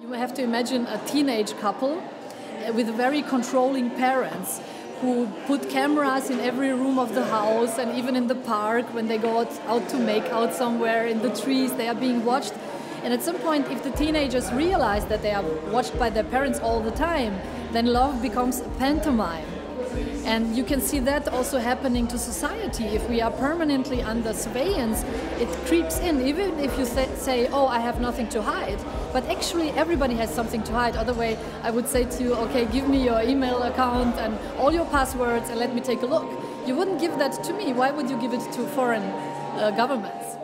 You have to imagine a teenage couple uh, with very controlling parents who put cameras in every room of the house and even in the park when they go out, out to make out somewhere in the trees. They are being watched. And at some point if the teenagers realize that they are watched by their parents all the time then love becomes a pantomime and you can see that also happening to society. If we are permanently under surveillance, it creeps in, even if you say, oh, I have nothing to hide. But actually, everybody has something to hide. Other way, I would say to you, okay, give me your email account and all your passwords and let me take a look. You wouldn't give that to me. Why would you give it to foreign uh, governments?